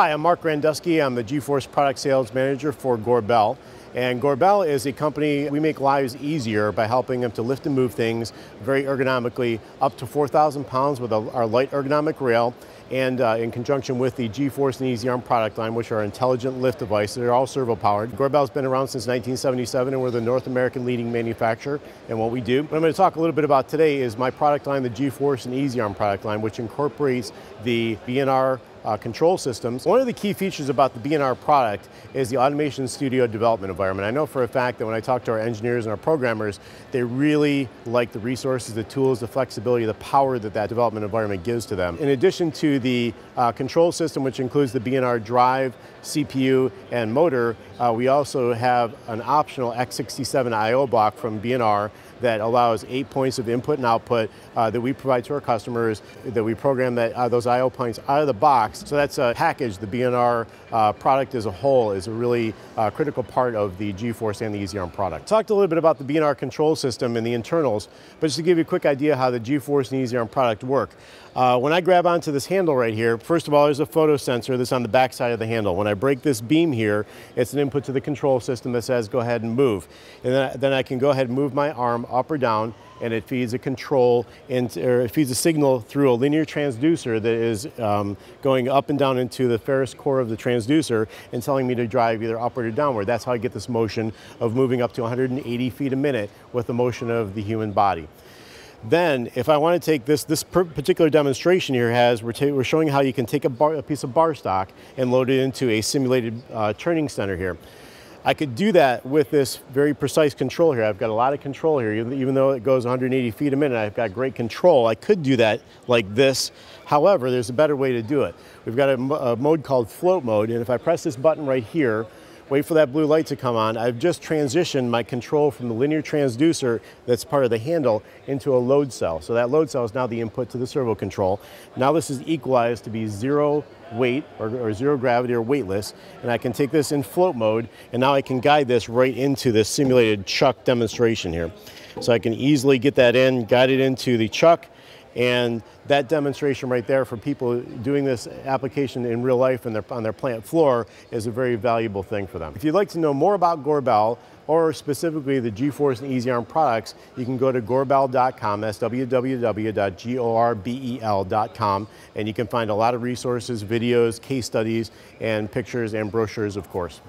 Hi, I'm Mark Grandusky. I'm the G-Force Product Sales Manager for Gorbel. And Gorbel is a company, we make lives easier by helping them to lift and move things very ergonomically, up to 4,000 pounds with our light ergonomic rail, and uh, in conjunction with the G-Force and Easy Arm product line, which are intelligent lift devices. They're all servo powered. Gorbel's been around since 1977 and we're the North American leading manufacturer and what we do. What I'm going to talk a little bit about today is my product line, the G-Force and Easy Arm product line, which incorporates the B&R uh, control systems. One of the key features about the B&R product is the Automation Studio development environment. I know for a fact that when I talk to our engineers and our programmers, they really like the resources, the tools, the flexibility, the power that that development environment gives to them. In addition to the uh, control system, which includes the B&R drive, CPU, and motor, uh, we also have an optional X67 I.O. block from B&R that allows eight points of input and output uh, that we provide to our customers, that we program that, uh, those I.O. points out of the box. So that's a package. The B&R uh, product as a whole is a really uh, critical part of the G-Force and the Easy Arm product. Talked a little bit about the B&R control system and the internals, but just to give you a quick idea how the G-Force and Easy Arm product work. Uh, when I grab onto this handle right here, first of all, there's a photo sensor that's on the back side of the handle. When I break this beam here, it's an input to the control system that says go ahead and move. And then, then I can go ahead and move my arm up or down and it feeds a control and or it feeds a signal through a linear transducer that is um, going up and down into the ferrous core of the transducer and telling me to drive either upward or downward. That's how I get this motion of moving up to 180 feet a minute with the motion of the human body. Then, if I want to take this, this particular demonstration here has, we're, we're showing how you can take a, bar, a, piece of bar stock and load it into a simulated uh, turning center here. I could do that with this very precise control here. I've got a lot of control here. Even though it goes 180 feet a minute, I've got great control. I could do that like this. However, there's a better way to do it. We've got a, a mode called float mode, and if I press this button right here, wait for that blue light to come on. I've just transitioned my control from the linear transducer that's part of the handle into a load cell. So that load cell is now the input to the servo control. Now this is equalized to be zero weight or, or, zero gravity or weightless and I can take this in float mode and now I can guide this right into this simulated chuck demonstration here. So I can easily get that in, guide it into the chuck and that demonstration right there for people doing this application in real life on their plant floor is a very valuable thing for them. If you'd like to know more about Gorbel or specifically the G-Force and Easy Arm products, you can go to gorbel.com, that's www.gorbel.com, and you can find a lot of resources, videos, case studies, and pictures and brochures, of course.